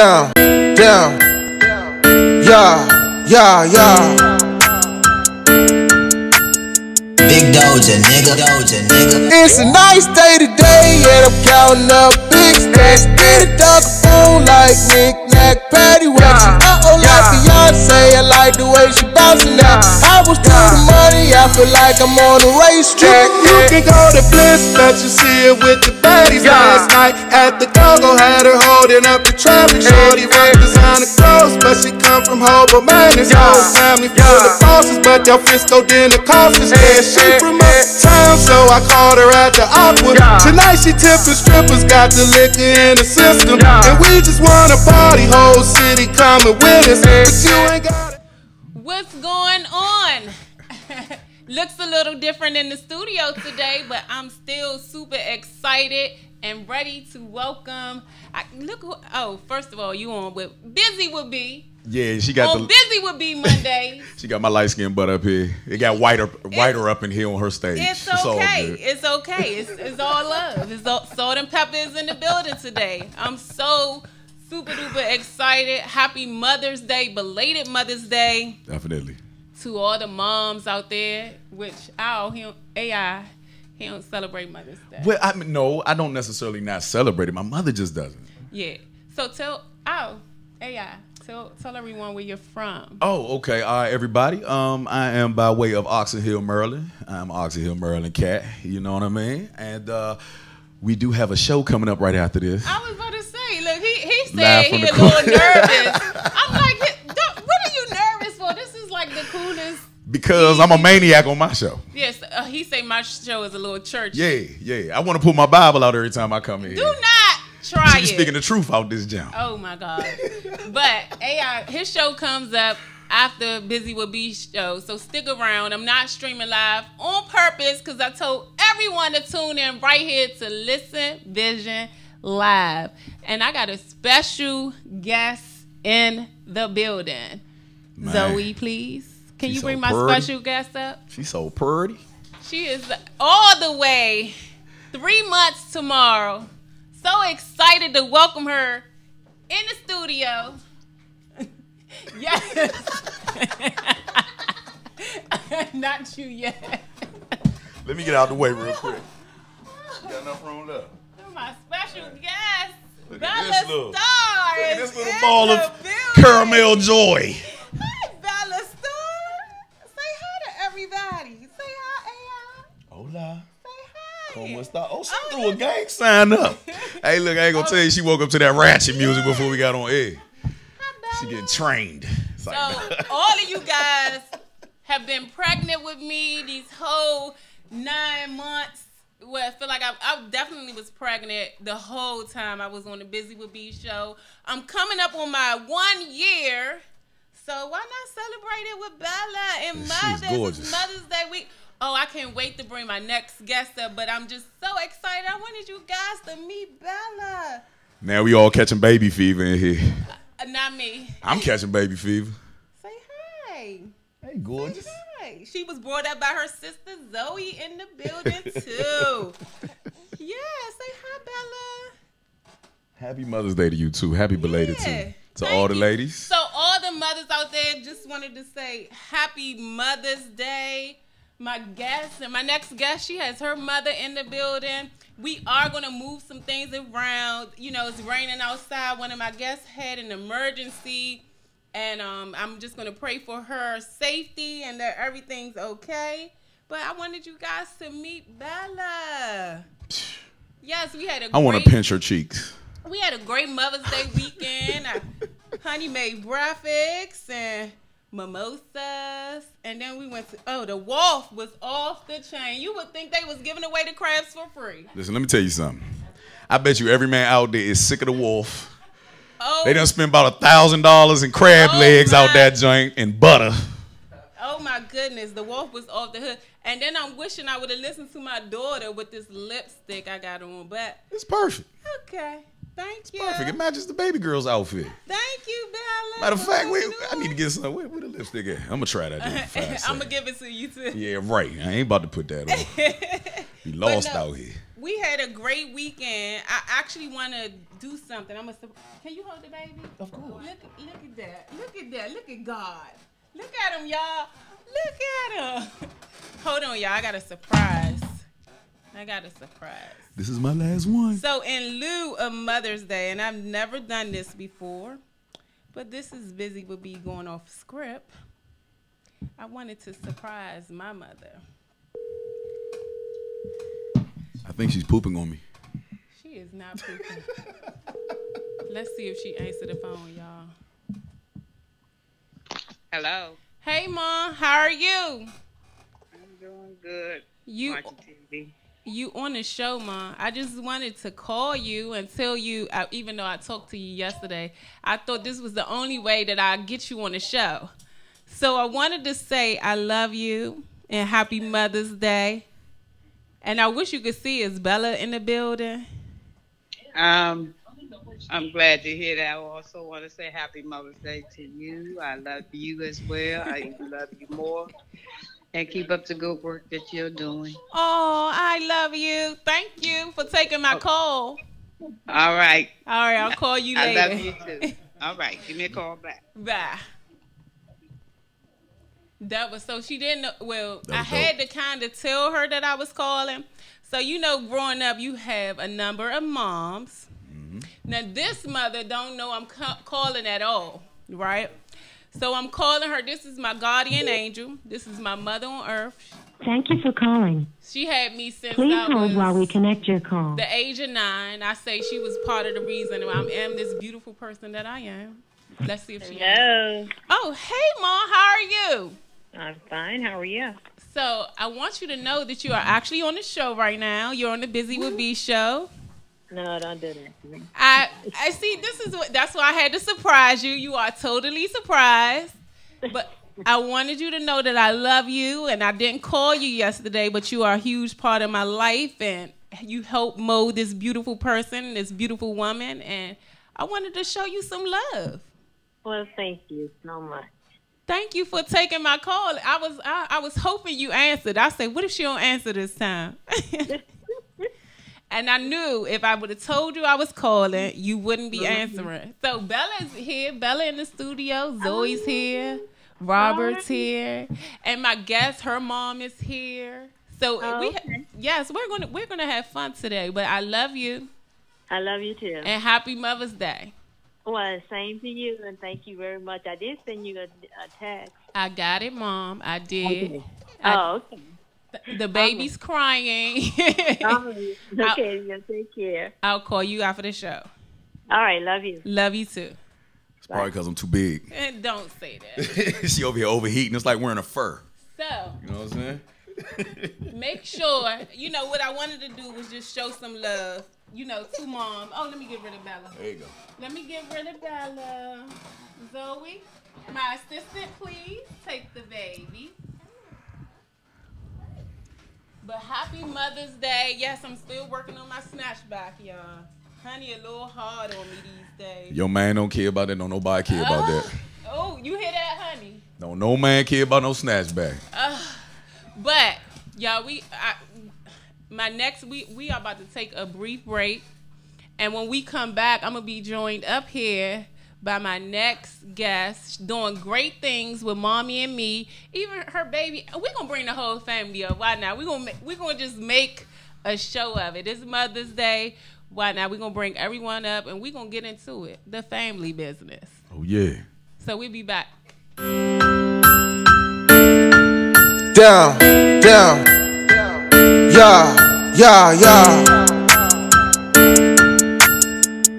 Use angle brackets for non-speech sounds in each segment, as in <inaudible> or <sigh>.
down, down. Yeah, yeah, yeah. Big Doja, nigga, Doja, nigga. It's a nice day today, and I'm counting up big stacks. Get a duck phone like Nick Patty Wax. Uh oh, like Beyonce, I like the way she bouncing now. I was to the money, I feel like I'm on a racetrack. You can go to Bliss, bet you see it with the baddies last night. At the go-go, had her holding up the traffic. Shorty rock designer clothes, but she come from Hobo, man. This whole family full of bosses, but your Frisco dinner cost us. Yeah, she from uptown, so I called her at the Aqua. Tonight she tipping strippers, got the liquor in the system. And we just wanna party, whole city coming with us. But you ain't got it. What's going on? <laughs> Looks a little different in the studio today, but I'm still super excited and ready to welcome. I, look, who, oh, first of all, you on with Buzy With B Yeah, she got on the Buzy With B Monday. <laughs> she got my light skin butt up here. It got whiter whiter up in here on her stage. It's all okay. good. It's okay. It's, it's all love. It's all, salt and pepper is in the building today. I'm so super duper excited. Happy Mother's Day, belated Mother's Day. Definitely. to all the moms out there, which Al, he don't, AI, he don't celebrate Mother's Day. Well, I mean, no, I don't necessarily not celebrate it. My mother just doesn't. Yeah. So tell Al, AI, tell tell everyone where you're from. Oh, okay. All right, everybody. Um, I am by way of Oxon Hill, Maryland. I'm Oxon Hill, Maryland cat. You know what I mean? And uh, we do have a show coming up right after this. I was about to say, look, he he said he a little <laughs> nervous. I'm like, what are you nervous for? This is like the coolest. Because I'm a maniac on my show. Yes, uh, he say my show is a little church. Yeah, yeah. I want to pull my Bible out every time I come in. Do not try She's it. speaking the truth out this jam. Oh my god! but AI, his show comes up after Buzy With B show, so stick around. I'm not streaming live on purpose because I told everyone to tune in right here to listen Vision live, and I got a special guest in the building. Man. Zoe, please. Can She's you so bring my pretty. special guest up? She's so pretty. She is all the way three months tomorrow. So excited to welcome her in the studio. <laughs> yes. <laughs> Not you yet. Let me get out the way real quick. Got enough room left. My special guest, Look Bella this little- Star. Look at this little ball of building. caramel joy. Hi, Bella Star. Say hi to everybody. Say hi, AI. Hola. Say hi. Como esta? Oh, she Oh, threw a gang sign up. <laughs> hey, look, I ain't gonna tell you she woke up to that ratchet music before we got on air. She getting trained. It's like, So <laughs> all of you guys have been pregnant with me these whole nine months. Well, I feel like I, I definitely was pregnant the whole time I was on the Buzy With B show. I'm coming up on my one year, so why not celebrate it with Bella and She's Mother's It's gorgeous. Mother's Day week? Oh, I can't wait to bring my next guest up, but I'm just so excited. I wanted you guys to meet Bella. now we all catching baby fever in here. Uh, not me. I'm catching baby fever. Say hi. Hey, gorgeous. Right. She was brought up by her sister Zoe in the building <laughs> too. yeah, say hi, Bella. Happy Mother's Day to you too. Happy belated Yeah. too. To Thank all the you. ladies. So all the mothers out there just wanted to say happy Mother's Day. My guest and my next guest, she has her mother in the building. We are gonna move some things around. You know, it's raining outside. One of my guests had an emergency, and um, I'm just gonna pray for her safety and that everything's okay. But I wanted you guys to meet Bella. Yes, we had a I want to pinch her cheeks. we had a great Mother's Day weekend. <laughs> I, honey made graphics and mimosas, and then we went to oh the Wharf was off the chain. You would think they was giving away the crabs for free. Listen, let me tell you something. I bet you every man out there is sick of the Wharf. Oh, They done spent about a thousand dollars in crab Oh legs out that joint and butter. oh my goodness, the Wharf was off the hook. And then I'm wishing I would have listened to my daughter with this lipstick I got on, but It's perfect. okay. Thank you. Perfect. It matches the baby girl's outfit. Thank you, Bella. Matter of fact, wait, I need to get some. Where, where the lipstick at? I'm gonna try that. <laughs> I'm gonna give it to you too. Yeah, right. I ain't about to put that on. <laughs> Be lost no. out here. We had a great weekend. I actually want to do something. I'm gonna. Can you hold the baby? Of course. Look, look at that. Look at that. Look at God. Look at him, y'all. Look at him. <laughs> Hold on, y'all. I got a surprise. I got a surprise. This is my last one. So, in lieu of Mother's Day, and I've never done this before, but this is busy with me going off script. I wanted to surprise my mother. I think she's pooping on me. She is not pooping. <laughs> Let's see if she answered the phone, y'all. Hello. Hey, mom, how are you? I'm doing good. You Watching TV. you on the show, mom. I just wanted to call you and tell you, I, even though I talked to you yesterday, I thought this was the only way that I get you on the show. So I wanted to say I love you and happy Mother's Day. And I wish you could see is Bella in the building. Um, I'm glad to hear that. I also want to say Happy Mother's Day to you. I love you as well. I even love you more. And keep up the good work that you're doing. Oh, I love you. Thank you for taking my call. All right. All right, I'll call you I later. love you too. All right. Give me a call back. <laughs> Bye. That was so she didn't know. Well, I was had dope. to kind of tell her that I was calling. So you know, growing up, you have a number of moms. Mm-hmm. Now this mother don't know I'm ca- calling at all, right? So I'm calling her. This is my guardian angel. This is my mother on earth. Thank you for calling. She had me since Please I hold while we connect your call. the age of nine. I say she was part of the reason I am this beautiful person that I am. Let's see if she. Hello. Oh, hey, mom. How are you? I'm fine. How are you? So I want you to know that you are actually on the show right now. You're on the Buzy With B show. No, don't do that. I I see. This is what. That's why I had to surprise you. You are totally surprised, but I wanted you to know that I love you, and I didn't call you yesterday, but you are a huge part of my life, and you helped mold this beautiful person, this beautiful woman, and I wanted to show you some love. Well, thank you so much. Thank you for taking my call. I was I, I was hoping you answered. I said, what if she don't answer this time? <laughs> and I knew if I would have told you I was calling, you wouldn't be mm-hmm. answering. So Bella's here. Bella in the studio. Zoe's here. Robert's here, and my guest, her mom is here. So uh, Oh, we, okay. yes, we're gonna we're gonna have fun today. But I love you I love you too. and happy Mother's Day. Well, same to you, and thank you very much. I did send you a, a text. I got it, mom. I did. I- Oh, okay. The baby's crying. <laughs> All right. Okay, you take care. I'll call you after the show. All right, love you. Love you too. It's probably because I'm too big. And don't say that. <laughs> she over here overheating. It's like wearing a fur. So You know what I'm saying? make sure, you know, what I wanted to do was just show some love, you know, to mom. Oh, let me get rid of Bella. There you go. Let me get rid of Bella. Zoe, my assistant, please take the baby. But happy Mother's Day. Yes, I'm still working on my snatchback, y'all. Honey, a little hard on me these days. Your man don't care about that. Don't nobody care about that. Oh, oh, you hear that, honey? No, no man care about no snatchback. But y'all, we I, my next we we are about to take a brief break, and when we come back, I'm gonna be joined up here by my next guest, doing great things with mommy and me. Even her baby, we're gonna bring the whole family up. Why not? We're gonna we're gonna just make a show of it. It's Mother's Day. Why not? We're gonna bring everyone up, and we're gonna get into it, the family business. Oh yeah. So we'll be back. Down, down. Yeah, yeah, yeah.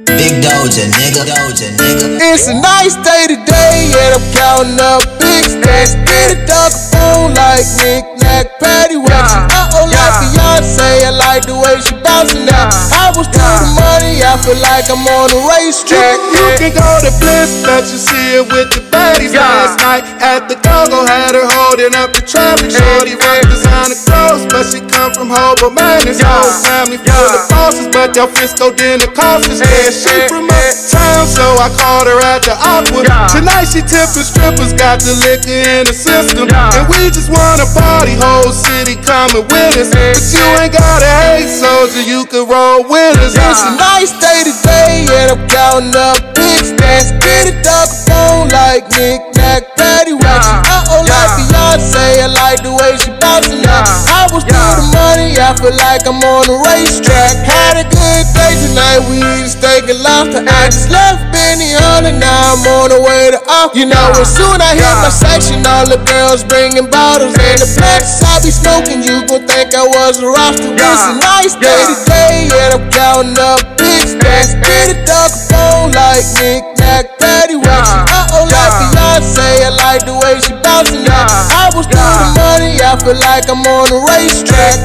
Big Doja, nigga. Doja, nigga. It's a nice day today, and I'm counting up big stacks. Get a dunk spoon like Nick Nack, Patty Wax. Uh oh, like Beyonce, I like the way she bouncing now. I was to the money, I feel like I'm on a racetrack. You can go to Bliss, but you see it with the baddies last night at the go-go. Had her holding up the traffic. Shorty rock designer clothes, but she come from Hobo, man. This whole family full of bosses, but y'all Frisco dinner cost us. Yeah, she from uptown, so I called her at the Aqua. Tonight she tipping strippers, got the liquor in the system. And we just wanna party, whole city coming with us. But you ain't gotta hate soldier, you can roll with us. It's a nice day today, and I'm counting up big stacks. Get it up phone like Nick Nack, Patty Wax. Uh oh, like Beyonce, I like the way she bouncing up. I was through the money, I feel like I'm on the racetrack. Had a good day tonight, we eat steak and lobster. I just left Benny on and now I'm on the way to off. You know, as soon I hit my section, all the girls bringing bottles. And the blacks I be smoking, you gon' think I was a roster. It's a nice day today, and I'm counting up big stacks. Get it up phone like Nick Nack, Patty Wax. Uh oh, like Beyonce, I like the way she bouncing up. I was through the money, I feel like I'm on the racetrack.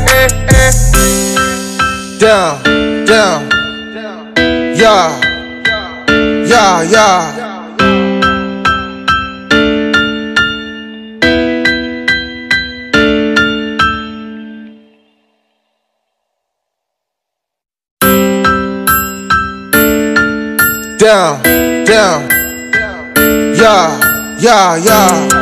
Down, down, yeah, yeah, yeah. Down, down, yeah, yeah, yeah.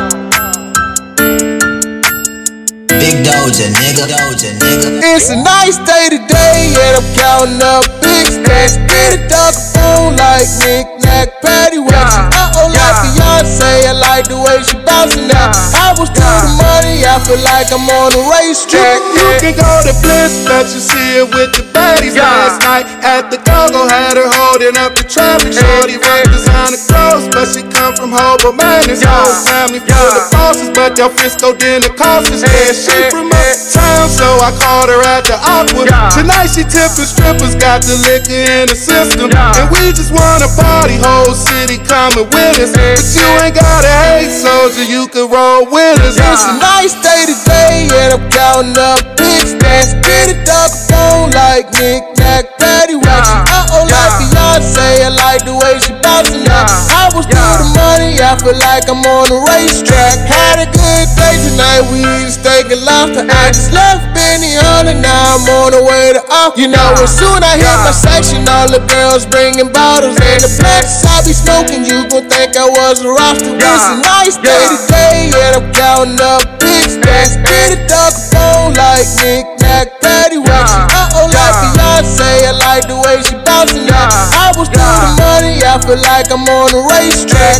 Big Doja, nigga. Doja, nigga. It's a nice day today, and I'm counting up big stacks. Get it up phone like Nick Nack, Patty Wax. Uh oh, like Beyonce, I like the way she bouncing up. I was through the money, I feel like I'm on the racetrack. You can go to Bliss, bet you see it with the baddies last night at the go-go. Had her holding up the traffic. Shorty rock designer clothes, but she come from Hobo, man. This whole family full of bosses, but y'all Frisco dinner cost us. Yeah, she from uptown, so I called her at the Aqua. Tonight she tipping strippers, got the liquor in the system, and we just wanna party. Whole city coming with us, but you ain't gotta hate soldier, you can roll with us. It's a nice day today, and I'm counting up big stacks. Get it up phone like Nick Nack, Patty Wax. Uh oh, like Beyonce, I like the way she bouncing up. I was through the money, I feel like I'm on a racetrack. Had a good day tonight, we eat steak and lobster. I just left Benny on and now I'm on the way to off. You know, as soon I hit my section, all the girls bringing bottles. And the blacks I be smoking, you gon' think I was a roster. It's a nice day today, and I'm counting up big stacks. Get it up phone like Nick Nack, Patty Wax. Uh oh, like Beyonce, I like the way she bouncing up. I was through the money, I feel like I'm on the racetrack.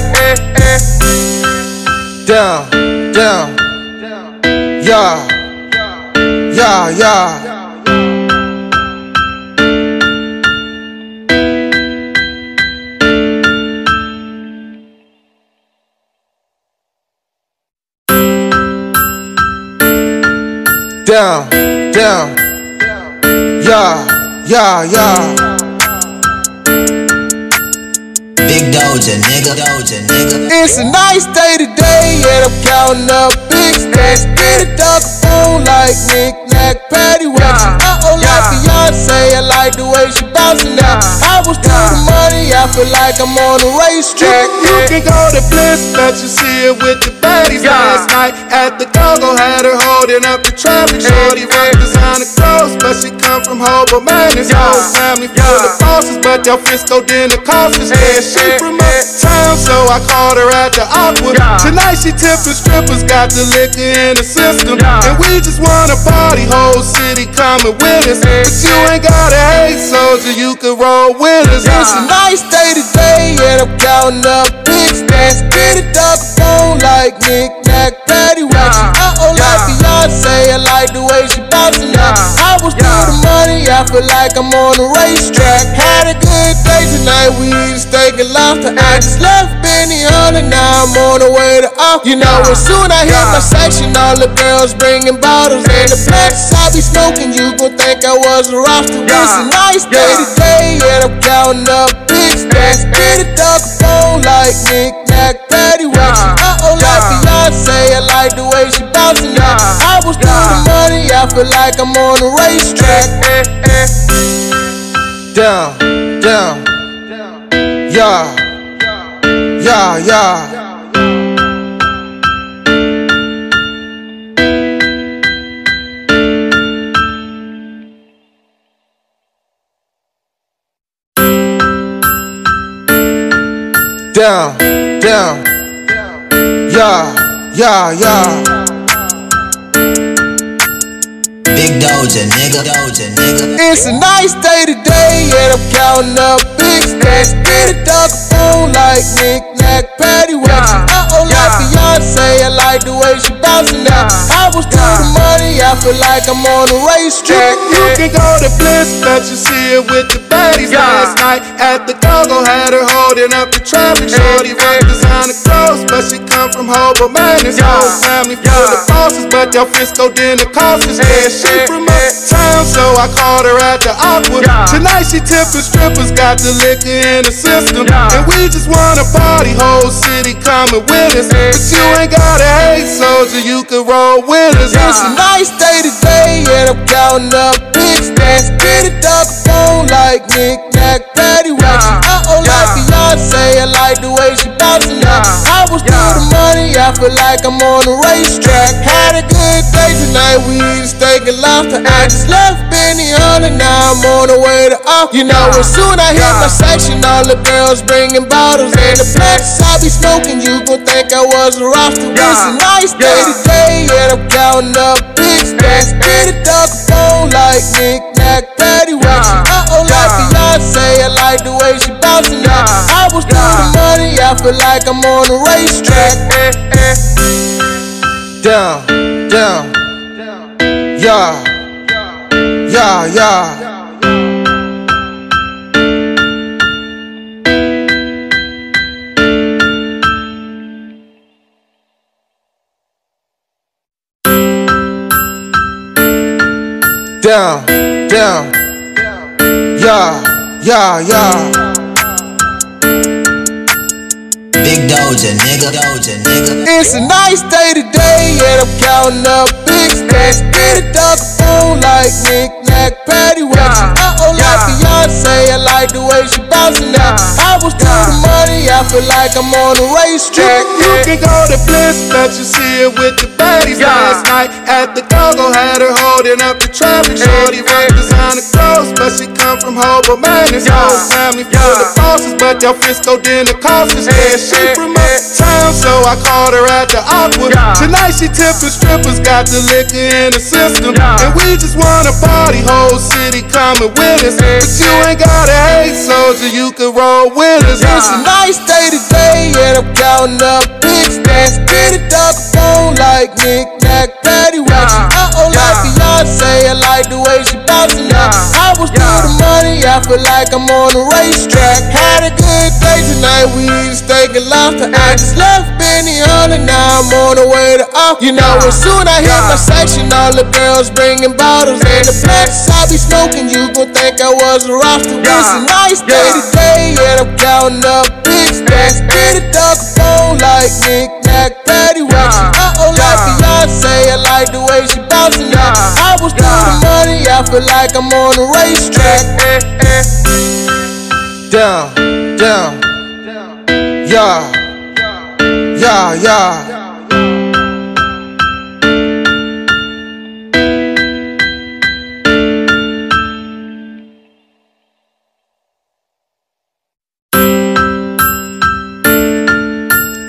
Down, down, yeah, yeah, yeah. Down, down, yeah, yeah, yeah. Big Doja, nigga. Doja, nigga. It's a nice day today, and I'm counting up big stacks. Get it up phone like Nick Nack, Patty Wax. Uh oh, like Beyonce, I like the way she bouncing up. I was through the money, I feel like I'm on the racetrack. You can go to Bliss, bet you see it with the baddies last night at the go-go. Had her holding up the traffic. Shorty rock designer clothes, but she come from Hobo, man. This whole family full of bosses, but y'all Frisco dinner cost us. Yeah, she from uptown, so I called her at the Aqua. Tonight she tipping strippers, got the liquor in the system, and we just wanna party. Whole city coming with us, but you ain't gotta hate soldier, you can roll with us. It's a nice day today, and I'm counting up big stacks. Get it phone like Nick Nack, Patty Wax. Uh oh, like Beyonce, I like the way she bouncing up. I was through the money, I feel like I'm on the racetrack. Had a good day tonight, we eat steak and lobster. I just left Benny on and now I'm on the way to off. You know, as soon I hit my section, all the girls bringing bottles. And the blacks. I be smoking, you gon' think I was a roster. It's a nice day today, and I'm counting up big stacks. Get it up phone like Nick Nack, yeah. Uh oh, yeah. like Beyonce, I like the way she bouncing yeah. I was yeah. doing the money, I feel like I'm on a racetrack. Eh, eh, eh. Down, down, down. Yeah, yeah, yeah. yeah. down, down. Yeah, yeah, yeah. Big Doja, nigga. Doja, nigga. It's a nice day today, and I'm counting up big stacks. Get a dog a phone like Nick Nack, Patty Wax. Uh oh, like Beyonce, I like the way she bouncing out. I was to the money, I feel like I'm on a racetrack. You can go to Bliss, bet you see it with the baddies last night. At the go-go, had her holding up the traffic. Shorty rock designer clothes, but she come from Hobo, man. This whole family full of bosses, but y'all Frisco dinner cost us. Yeah, she eh, from uptown, eh. so I called her at the Aqua. Tonight she tipping strippers, got the liquor in the system. And we just wanna party, whole city coming with us. Eh, but you ain't gotta hate, soldier, you can roll with us. It's a nice day today, and I'm counting up big stacks. Get a dog phone like Nick Nack, Patty Wax. Uh oh, like Beyonce, I like the way she bouncing out. I was through the money, I feel like I'm on a racetrack. Had a good day tonight, we eat steak and lobster. I just left Benny on and now I'm on the way to off. You know, as soon I hit my section, all the girls bringing bottles and the blacks I be smoking. You gon' think I was a roster. It's a nice day today, and I'm counting up big stacks. Get a a phone like Nick Nack, Patty Wax. Uh oh, like Beyonce, I like the way she bouncing out. I was to the money, I feel like I'm on a racetrack. Down, down, yeah, yeah, yeah. Down, down, yeah, yeah, yeah. Doja, nigga. Doja, nigga. It's a nice day today, and I'm counting up big stacks. Get a dog a phone like Nick Nack, Patty Wax. Uh oh, like Beyonce, I like the way she bouncing out. I was to the money, I feel like I'm on a racetrack. You can go to Bliss, bet you see it with the baddies last night. At the go-go, had her holding up the traffic. Shorty rock designer clothes, but she come from Hobo, man. This whole family full of bosses, but y'all Frisco dinner cost us. Yeah, she from uptown, so I called her at the Aqua. Tonight she tipping strippers, got the liquor in the system. And we just wanna party, whole city coming with us. But you ain't gotta hate, soldier, you can roll with us. It's a nice day today, and I'm counting up big stacks. Get dog a phone like Nick Nack, Patty Wax. Oh, like Beyonce, I like the way she bouncing out. I was to the money, I feel like I'm on a racetrack. Had a good day tonight, we eat steak and lobster. I just left Benny on and now I'm on the way to off. You know, as soon I hit my section, all the girls bringing bottles and the blacks I be smoking. You gon' think I was a roster. It's a nice day today, and I'm counting up big stacks. Get a a phone like Nick Nack, Patty Wax. Uh Beyonce, I like the way she bouncing out. I was to the money, I feel like I'm on a racetrack. Eh, eh, eh. Down, down, yeah, yeah, yeah.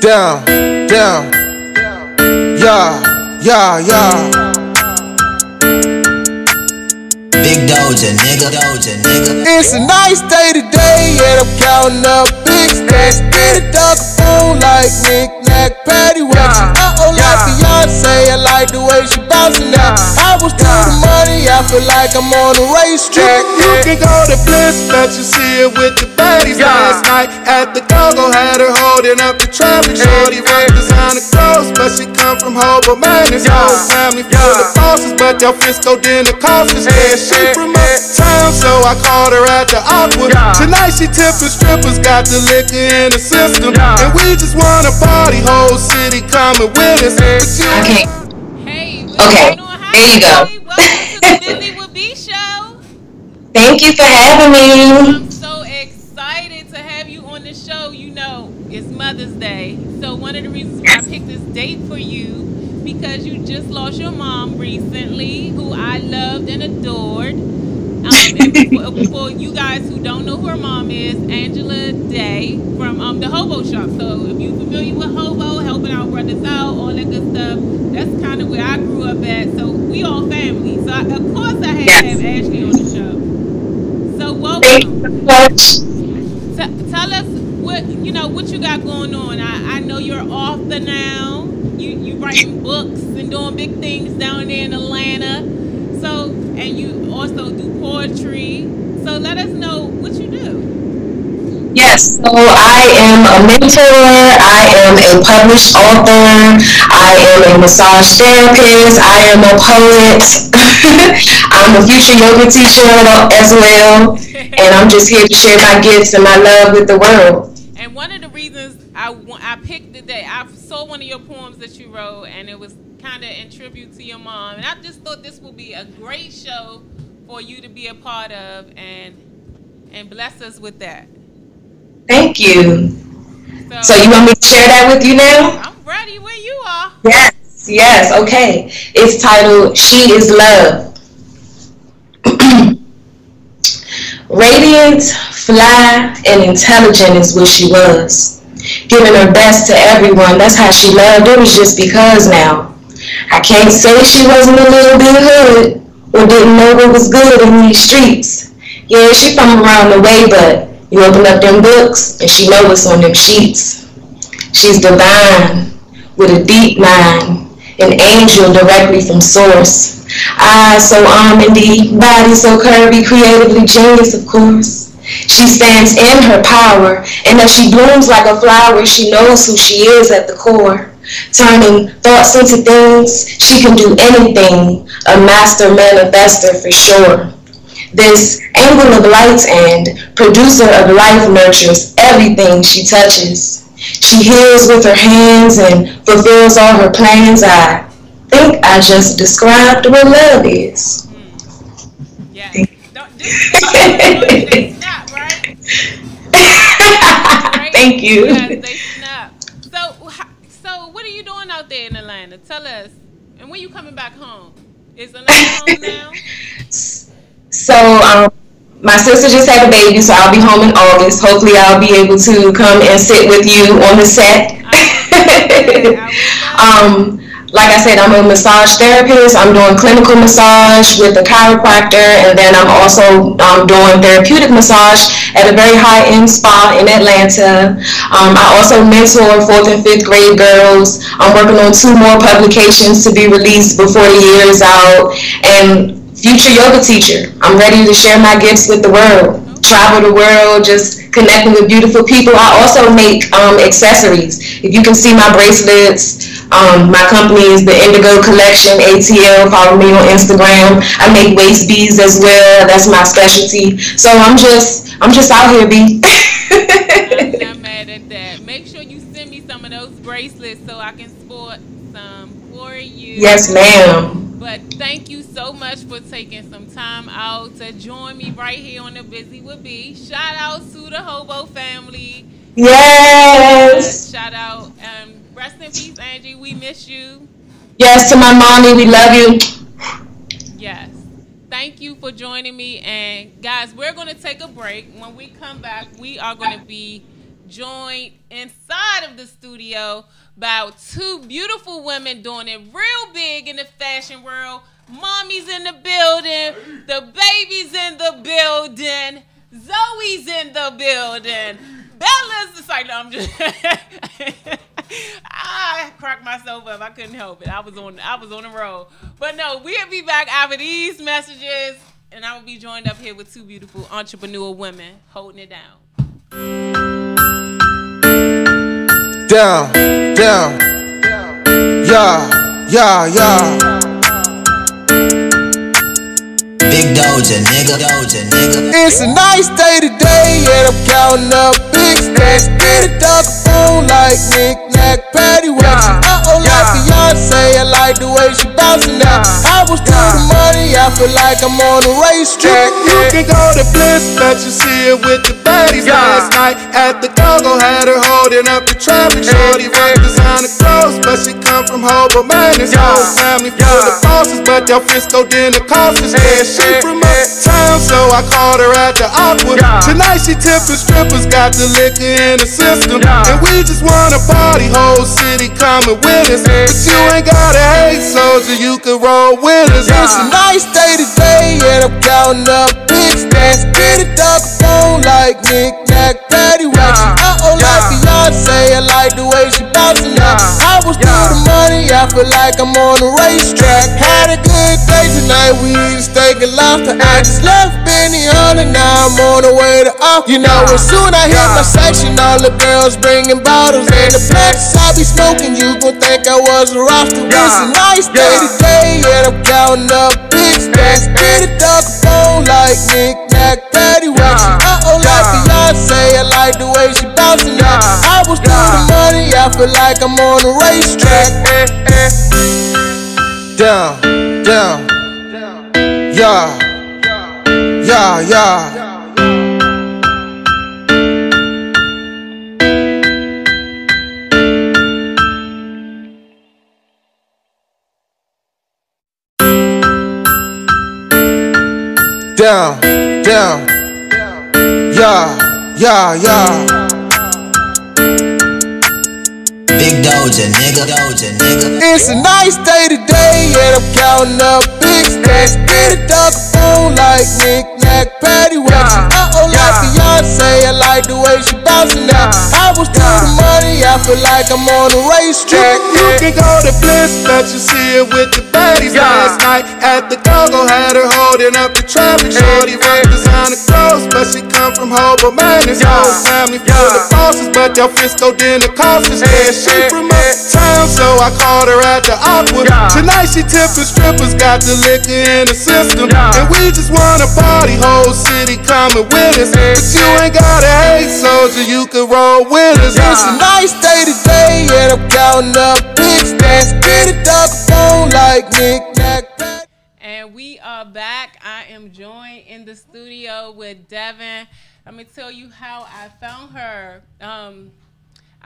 Down, down, yeah, yeah, yeah. Big Doja, nigga. Doja, nigga. It's a nice day today, and I'm counting up big stacks. Get a dog a phone like Nick Nack, Patty Wax. Uh oh, like Beyonce, I like the way she bouncing out. I was to the money, I feel like I'm on a racetrack. You can go to Bliss, bet you see it with the baddies last night. At the go-go, had her holding up the traffic. Shorty rock designer clothes, but she come from Hobo, man. This whole family full of bosses, but y'all Frisco dinner cost us. Yeah, she from so I called her at the Aqua. Tonight she tipping strippers, got the liquor in the system. And we just wanna party, whole city coming with us. But you Okay. Hey, what's Okay, going there you go. Welcome to the Buzy With B show. Thank you for having me. I'm so excited to have you on the show. You know, it's Mother's Day. So one of the reasons why I picked this date for you because you just lost your mom recently, who I loved and adored. Um, and <laughs> for, for you guys who don't know who her mom is, Angela Day from um, the Hobo shop. So if you're familiar with Hobo, helping our brothers out, all that good stuff, that's kind of where I grew up at. So we all family. So I, of course I had to have Ashley on the show. So welcome. T- tell us what you know what you got going on. I, I know you're author now. You you writing books and doing big things down there in Atlanta. So and you also do poetry. So let us know what you do. Yes, so I am a mentor, I am a published author, I am a massage therapist, I am a poet, <laughs> I'm a future yoga teacher as well, <laughs> and I'm just here to share my gifts and my love with the world. And one of the reasons I, I picked today, I saw one of your poems that you wrote, and it was kind of in tribute to your mom, and I just thought this would be a great show for you to be a part of and and bless us with that. Thank you. So, so, you want me to share that with you now? I'm ready when you are. Yes, yes, okay. It's titled She is Love. <clears throat> Radiant, fly, and intelligent is what she was. Giving her best to everyone, that's how she loved. It was just because now. I can't say she wasn't a little bit hood or didn't know what was good in these streets. Yeah, she from around the way, but you open up them books and she knows what's on them sheets. She's divine with a deep mind, an angel directly from source. Eyes so almondy, body so curvy, creatively genius, of course. She stands in her power, and as she blooms like a flower, she knows who she is at the core. Turning thoughts into things, she can do anything, a master manifester for sure. This angle of light and producer of life nurtures everything she touches. She heals with her hands and fulfills all her plans. I think I just described what love is. Yeah. they snap, right? Thank you. They snap. So, so what are you doing out there in Atlanta? Tell us. And when you coming back home? Is Atlanta home <laughs> now? So um, my sister just had a baby, so I'll be home in August. Hopefully, I'll be able to come and sit with you on the set. <laughs> um, like I said, I'm a massage therapist. I'm doing clinical massage with a chiropractor, and then I'm also um, doing therapeutic massage at a very high-end spa in Atlanta. Um, I also mentor fourth and fifth grade girls. I'm working on two more publications to be released before the year is out, and future yoga teacher. I'm ready to share my gifts with the world. Travel the world, just connecting with beautiful people. I also make um, accessories. If you can see my bracelets, um, my company is the Indigo Collection ATL. Follow me on Instagram. I make waist beads as well. That's my specialty. So I'm just, I'm just out here, B. <laughs> I'm not mad at that. Make sure you send me some of those bracelets so I can sport some for you. Yes, ma'am. But thank you so much for taking some time out to join me right here on the Buzy With B. Shout out to the Hobo family. Yes. Uh, shout out. Um, rest in peace, Angie. We miss you. Yes, to my mommy. We love you. Yes. Thank you for joining me. And guys, we're going to take a break. When we come back, we are going to be joined inside of the studio by two beautiful women doing it real big in the fashion world. Mommy's in the building, the baby's in the building, Zoe's in the building, Bella's the like, no, I'm just <laughs> I cracked myself up. I couldn't help it. I was on I was on the road. But no, we'll be back after these messages and I will be joined up here with two beautiful entrepreneur women holding it down down, down. Yeah, yeah, yeah. Big Doja, nigga, Doja, nigga. It's a nice day today, and I'm counting up big stacks. Get a duck phone like Nick Nack, Patty Wax. Uh oh, like Beyonce, I like the way she bouncing now. I was to the money, I feel like I'm on a racetrack. You can go to Bliss, but you see it with the baddies last night at the go-go. Had her holding up the traffic, shorty rock designer clothes, but she come from Hobo Man. This whole family full of bosses, but y'all Frisco dinner costs. Yeah, she from uptown, so I called her at the Aqua. Tonight she tipping strippers, got the liquor in the system. And we just wanna party, whole city coming with us. But you ain't gotta hate soldier, you can roll with us. It's a nice day today, and I'm counting up big stacks. Get a phone like Nick Nack, Patty Wax. Uh oh, like Beyonce, I like the way she bouncing up. I was through the money, I feel like I'm on a racetrack. Had a good day tonight, we eat steak and lobster. I just left Benny Hunter, now I'm on the way to off. You know, as soon I hit my section, all the girls bringing bottles. And the blacks I be smoking, you gon' think I was a roster. It's a nice day today, and I'm counting up big stacks. Get a dog phone like Nick Nack, Wax. I like the way she bouncing up. I was through the money, I feel like I'm on a racetrack. Down, down, yeah, yeah, yeah. Down, down, yeah, yeah, yeah. Big Doja, nigga. Doja, nigga. It's a nice day today, and I'm counting up big stacks. Get a dog phone like Nick Nack, Patty Wax. Uh oh, like Beyonce, I like the way she bouncing up. I was through the money, I feel like I'm on a racetrack. You can go to Bliss, bet you see it with the baddies last night at the go-go. Had her holding up the traffic. Shorty rock designer clothes, but she come from Hobo Man. This whole family full of bosses, but y'all Frisco dinner costs us. Yeah, she from uptown, so I called her at the Aqua. Tonight she tipping strippers, got the liquor in the system, and we just wanna party. Whole city coming with us, but you ain't gotta hate soldier, you can roll with us. It's a nice day today, and I'm counting up big stacks. Get a dog phone like Nick Nack, And we are back. I am joined in the studio with Devin. Let me tell you how I found her. Um,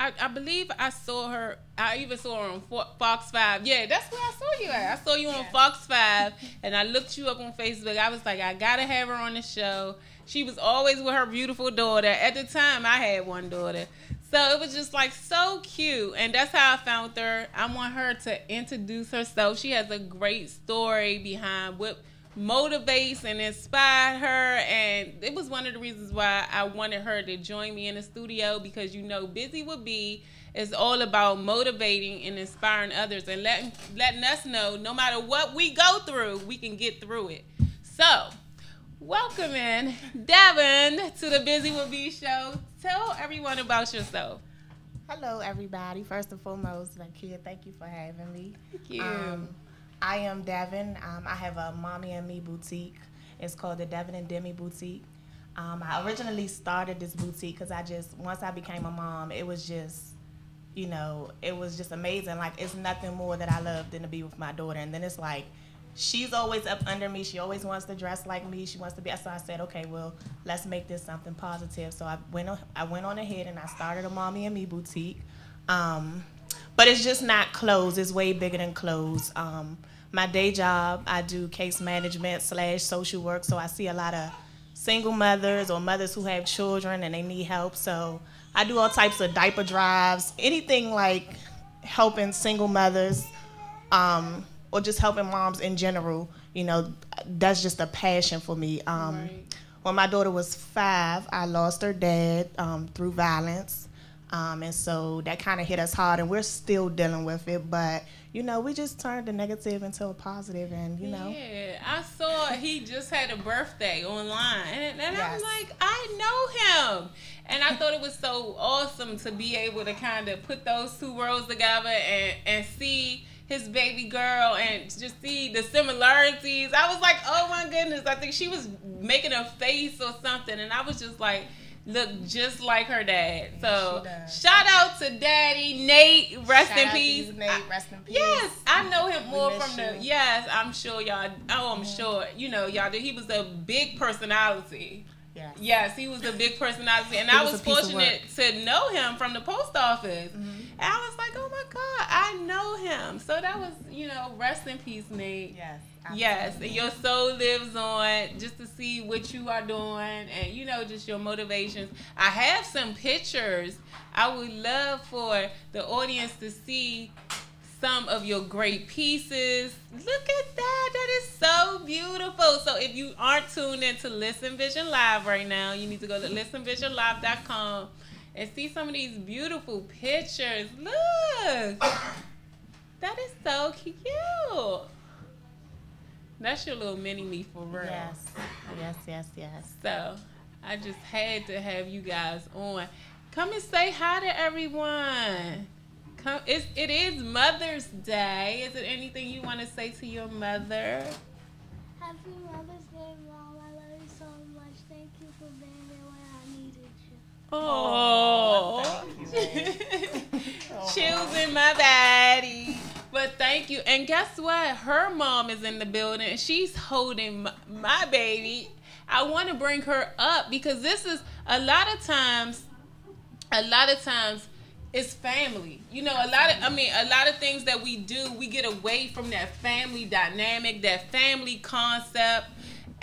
I, I believe I saw her. I even saw her on Fox Five. Yeah, that's where I saw you at. I saw you on Fox Five, <laughs> and I looked you up on Facebook. I was like, I gotta have her on the show. She was always with her beautiful daughter. At the time, I had one daughter. So it was just like so cute. And that's how I found her. I want her to introduce herself. She has a great story behind what motivates and inspired her. And it was one of the reasons why I wanted her to join me in the studio because you know, Buzy With B is all about motivating and inspiring others and letting letting us know no matter what we go through, we can get through it. So welcome in Devin to the Buzy With B show. Tell everyone about yourself. Hello, everybody. First and foremost, you. Thank you for having me. Thank you. Um, I am Devin. Um, I have a mommy and me boutique. It's called the Devin and Demi Boutique. Um, I originally started this boutique because I just once I became a mom, it was just, you know, it was just amazing. Like it's nothing more that I love than to be with my daughter. And then it's like, she's always up under me. She always wants to dress like me. She wants to be. So I said, okay, well, let's make this something positive. So I went on. I went on ahead and I started a mommy and me boutique. Um, but it's just not clothes. It's way bigger than clothes. Um, my day job, I do case management slash social work. So I see a lot of single mothers or mothers who have children and they need help. So I do all types of diaper drives, anything like helping single mothers, um, or just helping moms in general. You know, that's just a passion for me. Um, When my daughter was five, I lost her dad um, through violence. Um, and so that kind of hit us hard, and we're still dealing with it. But you know, we just turned the negative into a positive, and you know, Yeah, I saw he just had a birthday online, and, and I'm like, I know him, and I thought it was so awesome to be able to kind of put those two worlds together and and see his baby girl and just see the similarities. I was like, oh my goodness, I think she was making a face or something, and I was just like. Look just like her dad. So shout out to Daddy Nate. Rest Shout in peace. you, Nate. Rest in peace. Yes, I know him more from the. Yes, I'm sure y'all. Oh, I'm sure. You know, y'all. He was a big personality. Yes. Yes, he was a big personality, and I was was a piece of fortunate to know him from the post office. Mm-hmm. And I was like, oh my God, I know him. So that was, you know, rest in peace, Nate. Yes. Yes, and your soul lives on just to see what you are doing and you know just your motivations. I have some pictures. I would love for the audience to see some of your great pieces. Look at that. That is so beautiful. So if you aren't tuned in to Listen Vision Live right now, you need to go to listenvisionlive.com and see some of these beautiful pictures. Look. That is so cute. That's your little mini me for real. Yes. Yes, yes, yes. So I just had to have you guys on. Come and say hi to everyone. Come, it's, it is Mother's Day. Is there anything you want to say to your mother? Happy Mother's Day, Mom. I love you so much. Thank you for being there when I needed you. Oh, <laughs> choosing my baddie. But thank you. And guess what? Her mom is in the building she's holding my, baby. I want to bring her up because this is a lot of times, a lot of times it's family. You know, a lot of, I mean, a lot of things that we do, we get away from that family dynamic, that family concept.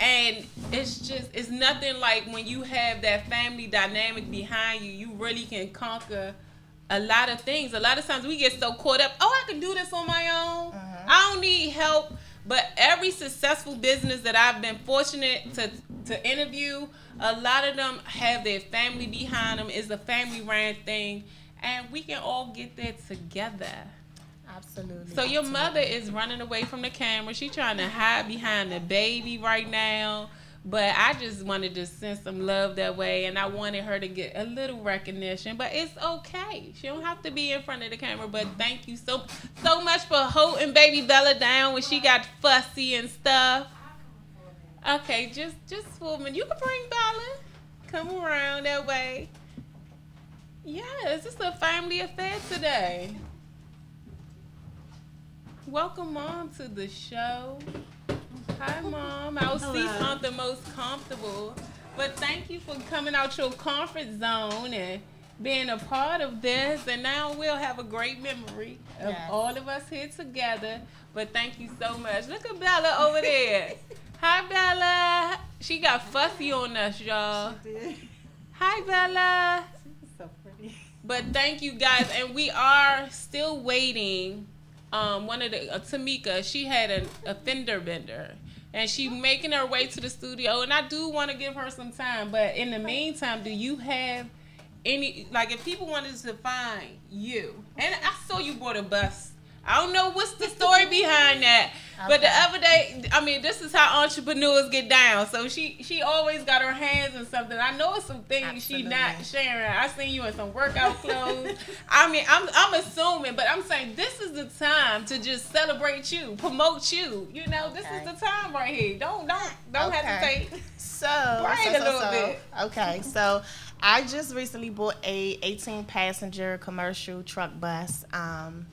And it's just, it's nothing like when you have that family dynamic behind you, you really can conquer a lot of things. A lot of times we get so caught up, oh, I can do this on my own. Mm-hmm. I don't need help. But every successful business that I've been fortunate to to interview, a lot of them have their family behind them. It's a family ran thing, and we can all get there together. Absolutely. So your mother is running away from the camera. She's trying to hide behind the baby right now. But I just wanted to send some love that way, and I wanted her to get a little recognition. But it's okay; she don't have to be in front of the camera. But thank you so so much for holding baby Bella down when she got fussy and stuff. Okay, just just woman, you can bring Bella. Come around that way. Yes, it's a family affair today. Welcome mom to the show. Hi mom. Our Hello. seats aren't the most comfortable. But thank you for coming out your comfort zone and being a part of this. And now we'll have a great memory of Yes. all of us here together. But thank you so much. Look at Bella over there. <laughs> Hi Bella. She got fussy on us, y'all. Hi Bella. So pretty. But thank you guys, and we are still waiting. Um, one of the uh, Tamika, she had an, a fender bender, and she making her way to the studio. And I do want to give her some time, but in the meantime, do you have any like if people wanted to find you? And I saw you bought a bus. I don't know what's the story behind that, but the other day, I mean, this is how entrepreneurs get down. So she she always got her hands in something. I know some things she not sharing. I seen you in some workout clothes. I mean, I'm I'm assuming, but I'm saying this is the time to just celebrate you, promote you. You know, this is the time right here. Don't don't don't Okay. hesitate. So, so, a so, little so. bit. Okay, so I just recently bought a 18 passenger commercial truck bus. Um,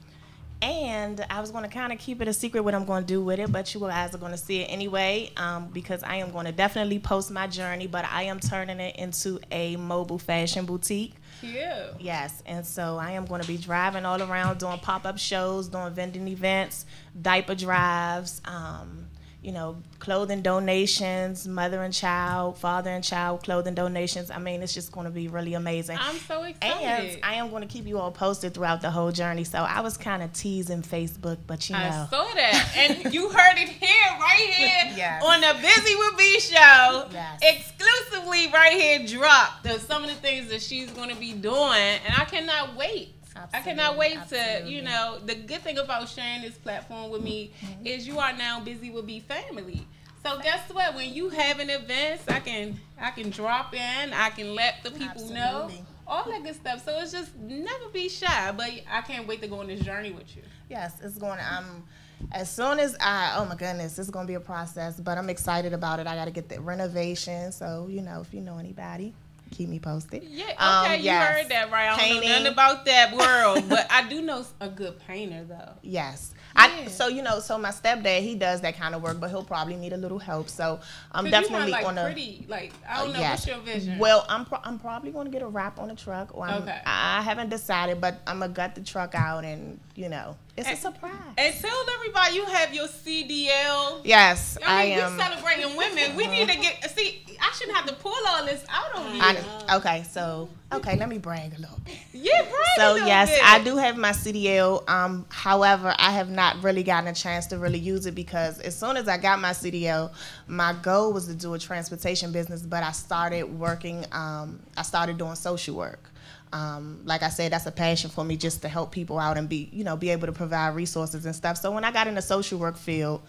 and I was going to kind of keep it a secret what I'm going to do with it, but you guys are going to see it anyway um, because I am going to definitely post my journey, but I am turning it into a mobile fashion boutique. Cute. Yes, and so I am going to be driving all around doing pop up shows, doing vending events, diaper drives, um, you know, clothing donations, mother and child, father and child clothing donations. I mean, it's just going to be really amazing. I'm so excited. And I am going to keep you all posted throughout the whole journey. So I was kind of teasing Facebook, but you know. I saw that, and you heard it here, right <laughs> here, Yes. on the Buzy With B show, Yes. exclusively right here. Dropped the, some of the things that she's going to be doing, and I cannot wait. I cannot wait to, you know, the good thing about sharing this platform with me Mm-hmm. is you are now Buzy With B family. So guess what? When you having events, I can I can drop in, I can let the people know all that good stuff. So it's just never be shy. But I can't wait to go on this journey with you. Yes, it's going to. Um, as soon as I, oh my goodness, it's going to be a process, but I'm excited about it. I got to get the renovation. So, you know, if you know anybody, keep me posted. Yeah, Um, okay, you heard that right. I don't know nothing about that <laughs> world, but I do know a good painter though. Yes. I, so you know, so my stepdad he does that kind of work, but he'll probably need a little help. So I'm definitely you have, like, on a pretty, like I don't know yes. what's your vision. Well, I'm pro- I'm probably going to get a wrap on the truck, or I'm, Okay. I haven't decided, but I'm gonna gut the truck out, and you know, it's a And- surprise. And tell everybody you have your CDL. Yes, I mean, I am. we celebrating women. We need to get see. I shouldn't have to pull all this out on you. I, okay, so okay, let me brag a little bit. yeah, bro. So yes, I do have my CDL. Um, however, I have not really gotten a chance to really use it because as soon as I got my CDL, my goal was to do a transportation business, but I started working. Um, I started doing social work. Um, like I said, that's a passion for me, just to help people out and be, you know, be able to provide resources and stuff. So when I got in the social work field,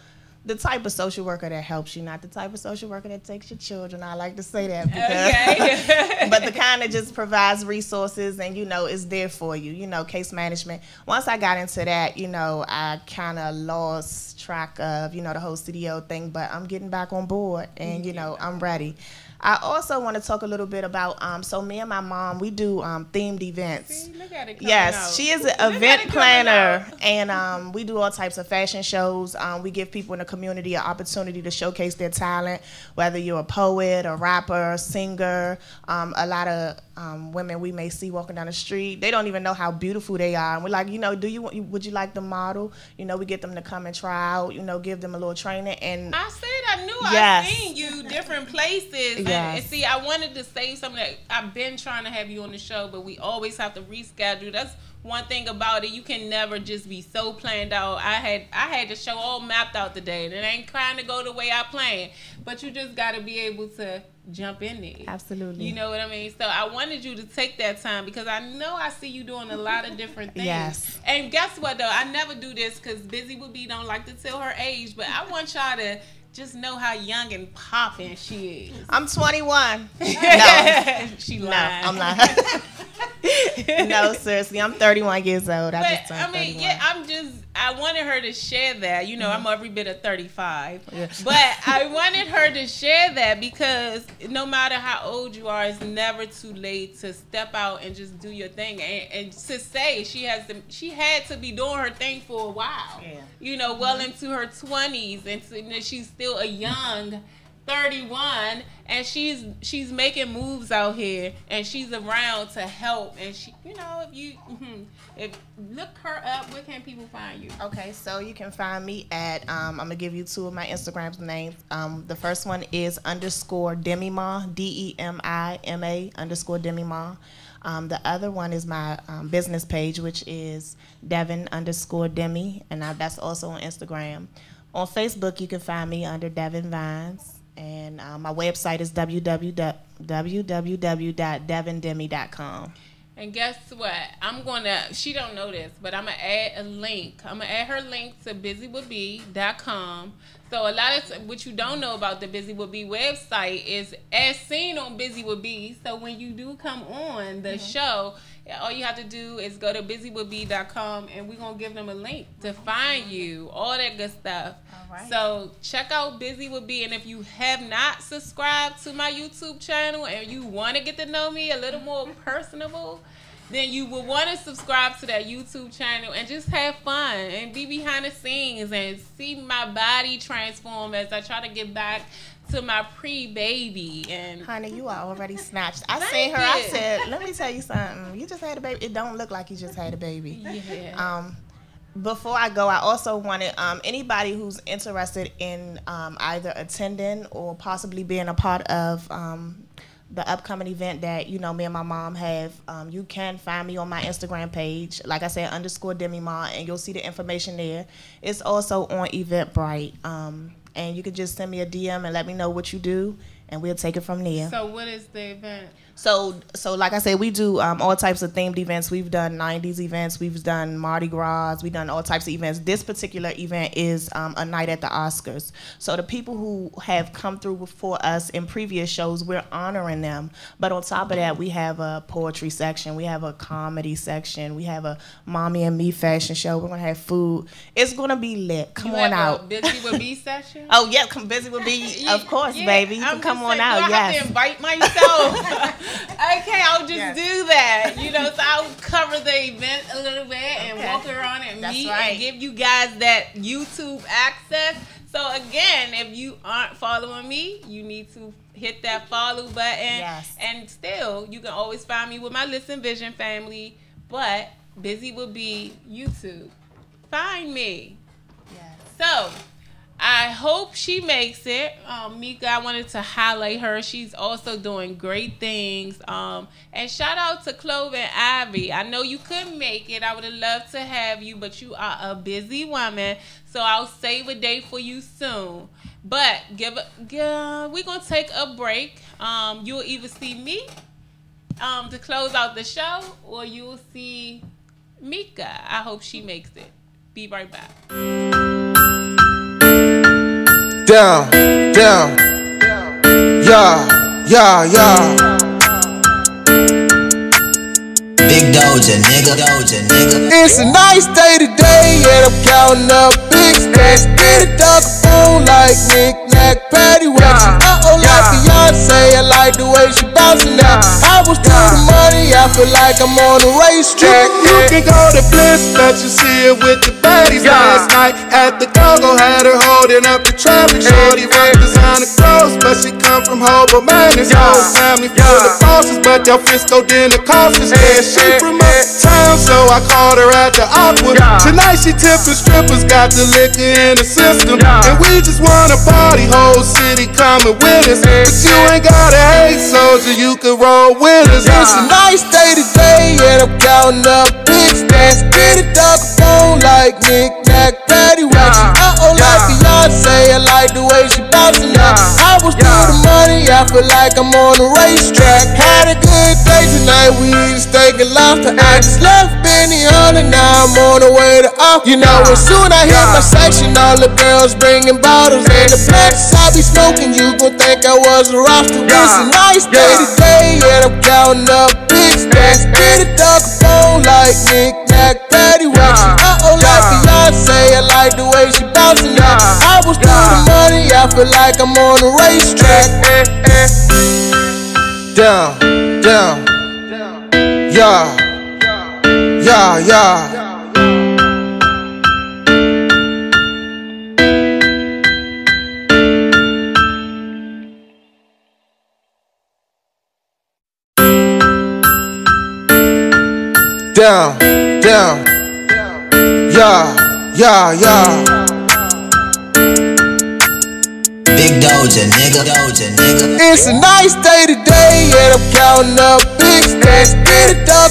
the type of social worker that helps you, not the type of social worker that takes your children. I like to say that because, Okay. <laughs> but the kind that just provides resources and you know is there for you. You know, case management. Once I got into that, you know, I kind of lost track of you know the whole CDL thing. But I'm getting back on board, and you know, I'm ready. I also want to talk a little bit about um, so me and my mom we do um, themed events. It Yes, out. she is an Look event planner, and um, we do all types of fashion shows. Um, we give people in the community an opportunity to showcase their talent, whether you're a poet, a rapper, a singer. Um, a lot of um, women we may see walking down the street, they don't even know how beautiful they are, and we're like, you know, do you want- would you like the model? You know, we get them to come and try out. You know, give them a little training, and I said I knew Yes. I seen you different places. And, and see, I wanted to say something that I've been trying to have you on the show, but we always have to reschedule. That's one thing about it. You can never just be so planned out. I had I had the show all mapped out today, and it ain't trying to go the way I planned. But you just got to be able to jump in there. Absolutely. You know what I mean? So I wanted you to take that time because I know I see you doing a lot of different things. Yes. And guess what though? I never do this because Buzy With B don't like to tell her age, but I want y'all to just know how young and popping she is. I'm 21. <laughs> no, she no. I'm not. <laughs> no, seriously, I'm 31 years old. I just But turned I mean, 31. yeah, I'm just I wanted her to share that. You know, Mm-hmm. I'm every bit of 35. But I wanted her to share that because no matter how old you are, it's never too late to step out and just do your thing. And, and to say she has to, she had to be doing her thing for a while. Yeah. You know, well into her 20s, and, you know, she's still a young 31 and she's she's making moves out here and she's around to help and she you know if you mhm, if look her up where can people find you Okay, so you can find me at um, I'm gonna give you two of my instagram's names. Um, the first one is underscore Demima D E M I M A underscore Demima. Um, the other one is my um, business page, which is Devin underscore Demi, and I, that's also on Instagram. On Facebook, you can find me under Devin Vines, and uh, my website is www.devindemi.com. and guess what? I'm gonna she don't know this but i'm gonna add a link. I'm gonna add her link to busywouldbe.com so a lot of what you don't know about the Buzy With B website is as seen on Buzy With B so when you do come on the mm-hmm. show all you have to do is go to busywouldbe.com and we're gonna give them a link to mm-hmm. find you all that good stuff. Right. so check out Buzy With B and if you have not subscribed to my youtube channel and you want to get to know me a little mm-hmm. more personable then you will want to subscribe to that YouTube channel and just have fun and be behind the scenes and see my body transform as I try to get back to my pre-baby and Honey, you are already snatched. I seen her. I said, "Let me tell you something. You just had a baby. It don't look like you just had a baby." yeah. Um, before I go, I also wanted um, anybody who's interested in um, either attending or possibly being a part of um, the upcoming event that you know me and my mom have. Um, you can find me on my Instagram page, like I said, underscore Demi Ma, and you'll see the information there. It's also on Eventbrite, um, and you can just send me a DM and let me know what you do, and we'll take it from there. so what is the event So, so like I said, we do um, all types of themed events. We've done '90s events. We've done Mardi Gras. We've done all types of events. This particular event is um, a night at the Oscars. So the people who have come through before us in previous shows, we're honoring them. But on top of that, we have a poetry section. We have a comedy section. We have a mommy and me fashion show. We're gonna have food. It's gonna be lit. Come you on out. busy with B <laughs> session Oh yeah, come busy with me, <laughs> of course, Yeah, baby. You I'm can come on say, out. Do I have Yes. to invite myself? <laughs> okay, I'll just do that. You know, so I'll cover the event a little bit and Okay. walk around and That's meet right. and give you guys that YouTube access. So again, if you aren't following me, you need to hit that follow button. Yes. And still, you can always find me with my Listen Vision family. But busy will be YouTube. Find me. Yes. So, I hope she makes it. Um, Mika, I wanted to highlight her. She's also doing great things. Um, and shout out to Clove and Ivy. I know you couldn't make it. I would have loved to have you, but you are a busy woman. So I'll save a day for you soon. But give a, yeah, we're gonna take a break. Um, you'll either see me um, to close out the show, or you'll see Mika. I hope she makes it. Be right back. Down, down. Yeah, yeah, yeah. Big Doja, nigga. Doja, nigga. It's a nice day today, and I'm counting up big stacks. Get a duck phone like Nick Nack, Patty Wax. Uh oh, like Beyonce, I like the way she bouncing out. I was to the money, I feel like I'm on a racetrack. You can go to Bliss, bet you see it with the baddies last night at the go-go. Had her holding up the traffic. Shorty rock designer clothes, but she come from Hobo, man. This whole family full of bosses, but y'all Frisco dinner cost us. Yeah, she from uptown, so I called her at the Aqua. Tonight she tipping strippers, got the liquor in the system, and we just wanna party. Whole city coming with us, but you ain't gotta hate, soldier. You can roll with us. It's a nice day today, and I'm counting up big stacks. Get a duck phone like Nick Nack, Patty Wax. Uh oh, like Beyonce, I like the way she I was to the money, I feel like I'm on a racetrack. Had a good day tonight, we eat steak and lobster. I just left Benihana and now I'm on the way to off. You know, as soon as I hit my section, all the girls bringing bottles. And the plants I be smoking, you gon' think I was a roster. It's a nice day today, and I'm counting up big stacks. Get a duck phone like Nick Nack, Patty Wax. Uh oh, like Beyonce, I like the way she bouncing out. I was to the money, I feel like I'm on a racetrack. Eh, eh, eh. Down, down, yeah, yeah, yeah. Down, down, yeah, yeah, yeah. Big Doja, nigga. Doja, nigga. It's a nice day today, and I'm counting up big stacks. Get a duck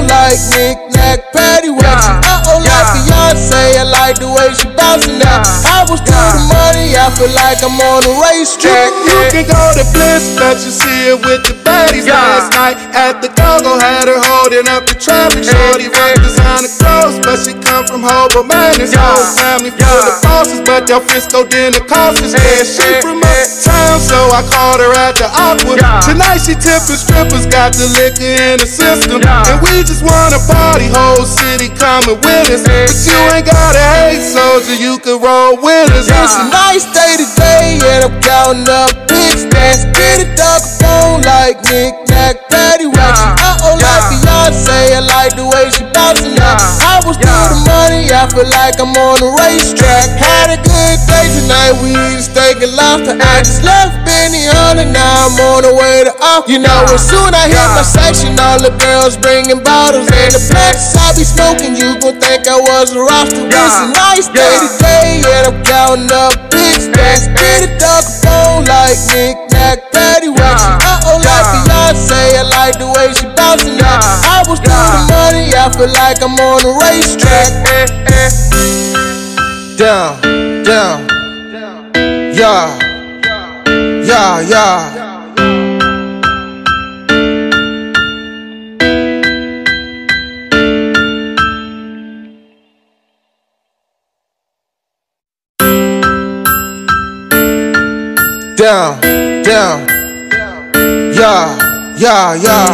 phone like Nick Nack, Patty Wax. Uh oh, like Beyonce, I like the way she bouncing out. I was to the money, I feel like I'm on a racetrack. You can go to Bliss, bet you see it with the baddies last night at the go-go. Had her holding up the traffic. Shorty rock designer clothes, but she come from Hobo, man. This whole family full of bosses, but y'all Frisco dinner cost us. Yeah, she from uptown, so I called her at the Aqua. Tonight she tipping strippers, got the liquor in the system, and we just wanna party. Whole city coming with us, but you ain't gotta hate, soldier. You can roll with us. It's a nice day today, and I'm counting up big stacks. Get a duck phone like Nick Nack, Patty Wax. Uh oh, like Beyonce, I like the way she bouncing out. I was to the money, I feel like I'm on a racetrack. Had a good day tonight, we eat steak and lobster. I just left Benihana and now I'm on the way to off. You know, as soon I hit my section, all the girls bringing bottles. And the plants I be smoking, you gon' think I was a roster. It's a nice day today, and I'm counting up big stacks. Get a duck phone like Nick Nack, Patty Wax. Uh oh, like Beyonce, I like the way she bouncing out. I was the money, I feel like I'm on a racetrack. Down, down, yeah, yeah, yeah. Down, down, yeah, yeah, yeah.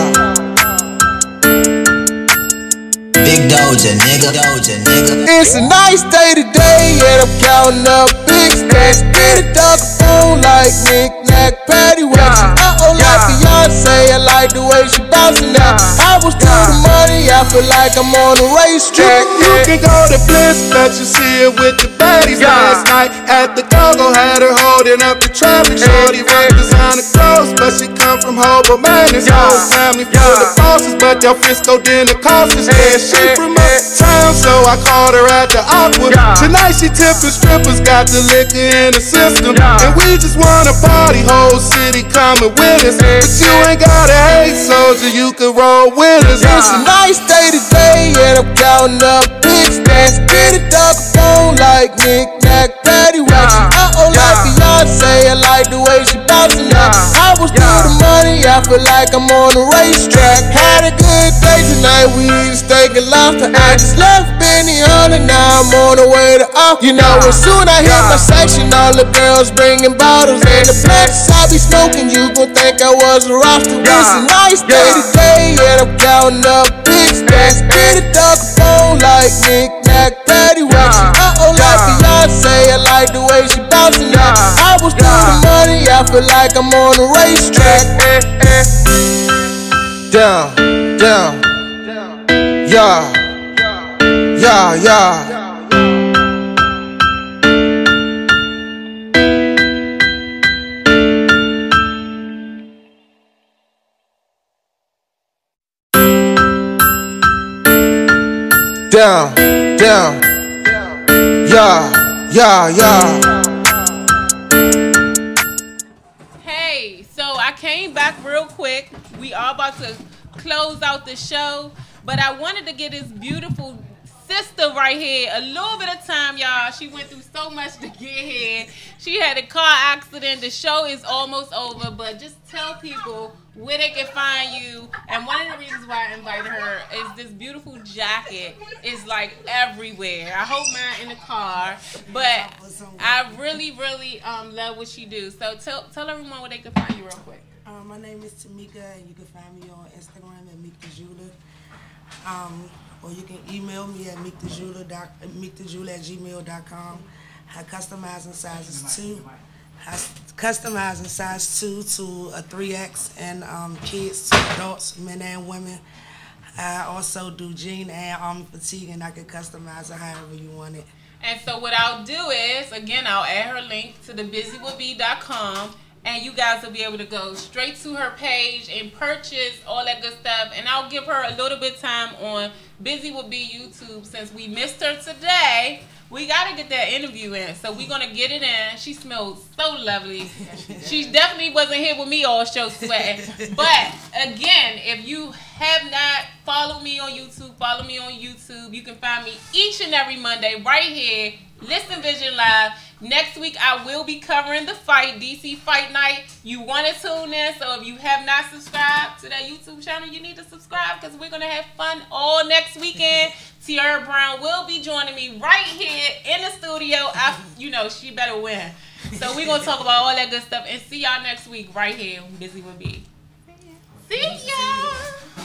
Big Doja, nigga. Doja, nigga. It's a nice day today, and I'm counting up big stacks. Get a duck phone like Nick knick-knack, paddywhack. She uh-oh like Beyonce, I like the way she bouncing now. I was the money, I feel like I'm on a racetrack. You can go to Bliss, bet you see it with the baddies last night. At the go-go, had her holding up the traffic. Shorty rock designer clothes, but she come from Hobo Man. His whole family full of bosses, but y'all Frisco dinner cost us. Yeah, she from uptown, so I called her at the Aqua. Tonight she tipping strippers, got the liquor in the system. And we just wanna party, whole city coming with us. But you ain't gotta hate, soldier, you can roll with us. It's a nice day today, and I'm counting up big stacks. Get it dog phone like knick-knack, paddywhack. She uh-oh like Beyonce, I like the way she bouncing now. I was to the money, I feel like I'm on a racetrack. Had a good day tonight, we eat steak and lobster. I just left Benihana, now I'm on the way to off. You know, as soon I hit my section, all the girls bringing bottles. And the blacks I be smoking, you gon' think I was a roster. It's a nice day today, and I'm counting up big stacks. Get it dog phone like knick-knack, paddywhack. She uh-oh like Beyonce, I like the way she bouncing now. I was to the money, I feel like I'm on a racetrack. Down, down, yeah, yeah, yeah. Down, down, yeah, yeah, yeah. Hey, so I came back real quick. We are about to close out the show, but I wanted to get this beautiful sister right here a little bit of time, y'all. She went through so much to get here. She had a car accident. The show is almost over, but just tell people where they can find you. And one of the reasons why I invited her is this beautiful jacket is like everywhere. I hope mine in the car, but I really, really um, love what she do. So tell tell everyone where they can find you real quick. Um, my name is Tamika, and you can find me on Instagram at the Um, or you can email me at meekthejeweler at gmail.com. I customize in sizes too. I in size two to a 3X and um, kids to adults, men and women. I also do jean and army fatigue, and I can customize it however you want it. And so what I'll do is, again, I'll add her link to the busywithbee.com and you guys will be able to go straight to her page and purchase all that good stuff. And I'll give her a little bit time on Buzy With B YouTube since we missed her today. We got to get that interview in. So we're to get it in. She smells so lovely. she definitely wasn't here with me all show sweating. But again, if you have not followed me on YouTube, follow me on YouTube. You can find me each and every Monday right here. Listen Vision Live. Next week I will be covering the fight, DC Fight Night. You want to tune in, so if you have not subscribed to that YouTube channel, you need to subscribe because we're gonna have fun all next weekend. <laughs> Tiara Brown will be joining me right here in the studio. I, you know, she better win. So we're gonna talk about all that good stuff and see y'all next week right here. Busy with me. See ya.